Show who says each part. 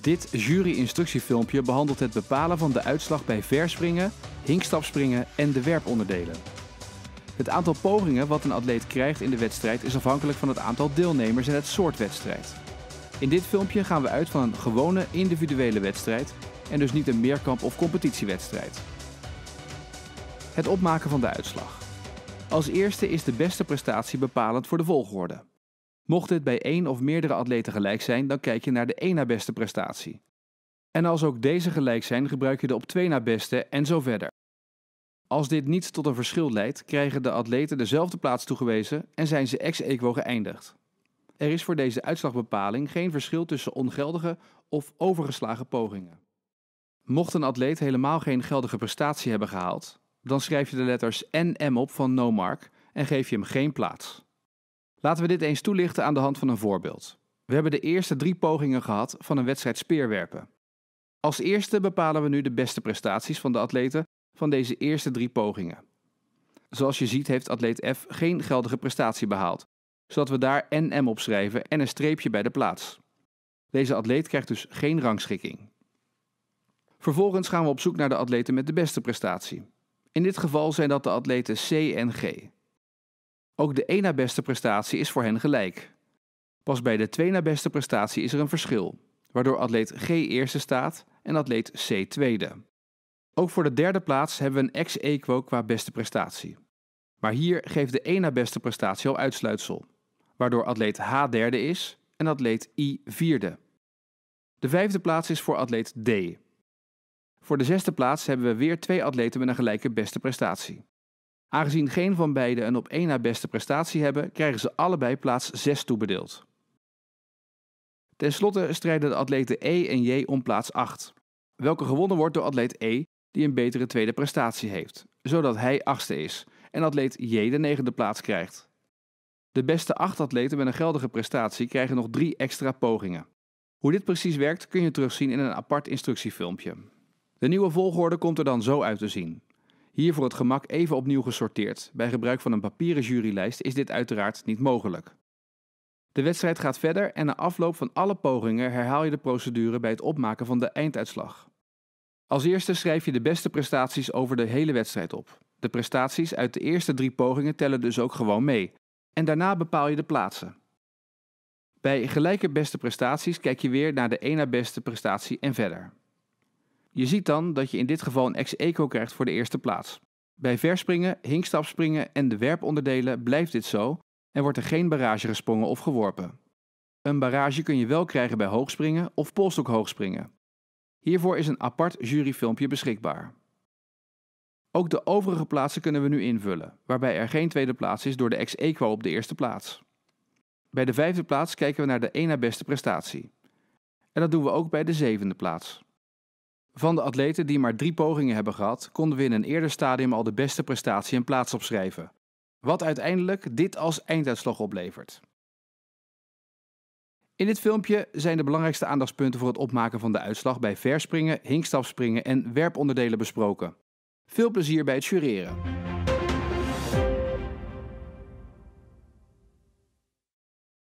Speaker 1: Dit jury-instructiefilmpje behandelt het bepalen van de uitslag bij verspringen, hinkstapspringen en de werponderdelen. Het aantal pogingen wat een atleet krijgt in de wedstrijd is afhankelijk van het aantal deelnemers en het soort wedstrijd. In dit filmpje gaan we uit van een gewone individuele wedstrijd en dus niet een meerkamp- of competitiewedstrijd. Het opmaken van de uitslag. Als eerste is de beste prestatie bepalend voor de volgorde. Mocht dit bij één of meerdere atleten gelijk zijn, dan kijk je naar de één na beste prestatie. En als ook deze gelijk zijn, gebruik je de op twee na beste en zo verder. Als dit niet tot een verschil leidt, krijgen de atleten dezelfde plaats toegewezen en zijn ze ex-equo geëindigd. Er is voor deze uitslagbepaling geen verschil tussen ongeldige of overgeslagen pogingen. Mocht een atleet helemaal geen geldige prestatie hebben gehaald, dan schrijf je de letters NM op van no mark en geef je hem geen plaats. Laten we dit eens toelichten aan de hand van een voorbeeld. We hebben de eerste drie pogingen gehad van een wedstrijd speerwerpen. Als eerste bepalen we nu de beste prestaties van de atleten van deze eerste drie pogingen. Zoals je ziet heeft atleet F geen geldige prestatie behaald, zodat we daar NM op schrijven en een streepje bij de plaats. Deze atleet krijgt dus geen rangschikking. Vervolgens gaan we op zoek naar de atleten met de beste prestatie. In dit geval zijn dat de atleten C en G. Ook de 1 na beste prestatie is voor hen gelijk. Pas bij de 2 na beste prestatie is er een verschil, waardoor atleet G eerste staat en atleet C tweede. Ook voor de derde plaats hebben we een ex-equo qua beste prestatie. Maar hier geeft de 1 na beste prestatie al uitsluitsel, waardoor atleet H derde is en atleet I vierde. De vijfde plaats is voor atleet D. Voor de zesde plaats hebben we weer twee atleten met een gelijke beste prestatie. Aangezien geen van beiden een op één na beste prestatie hebben, krijgen ze allebei plaats 6 toebedeeld. Ten slotte strijden de atleten E en J om plaats 8, welke gewonnen wordt door atleet E die een betere tweede prestatie heeft, zodat hij achtste is en atleet J de negende plaats krijgt. De beste acht atleten met een geldige prestatie krijgen nog drie extra pogingen. Hoe dit precies werkt kun je terugzien in een apart instructiefilmpje. De nieuwe volgorde komt er dan zo uit te zien. Hier voor het gemak even opnieuw gesorteerd. Bij gebruik van een papieren jurylijst is dit uiteraard niet mogelijk. De wedstrijd gaat verder en na afloop van alle pogingen herhaal je de procedure bij het opmaken van de einduitslag. Als eerste schrijf je de beste prestaties over de hele wedstrijd op. De prestaties uit de eerste drie pogingen tellen dus ook gewoon mee. En daarna bepaal je de plaatsen. Bij gelijke beste prestaties kijk je weer naar de één na beste prestatie en verder. Je ziet dan dat je in dit geval een ex-eco krijgt voor de eerste plaats. Bij verspringen, hinkstapspringen en de werponderdelen blijft dit zo en wordt er geen barrage gesprongen of geworpen. Een barrage kun je wel krijgen bij hoogspringen of polstok hoogspringen. Hiervoor is een apart juryfilmpje beschikbaar. Ook de overige plaatsen kunnen we nu invullen, waarbij er geen tweede plaats is door de ex-equo op de eerste plaats. Bij de vijfde plaats kijken we naar de één na beste prestatie. En dat doen we ook bij de zevende plaats. Van de atleten die maar drie pogingen hebben gehad, konden we in een eerder stadium al de beste prestatie en plaats opschrijven. Wat uiteindelijk dit als einduitslag oplevert. In dit filmpje zijn de belangrijkste aandachtspunten voor het opmaken van de uitslag bij verspringen, hinkstapspringen en werponderdelen besproken. Veel plezier bij het jureren.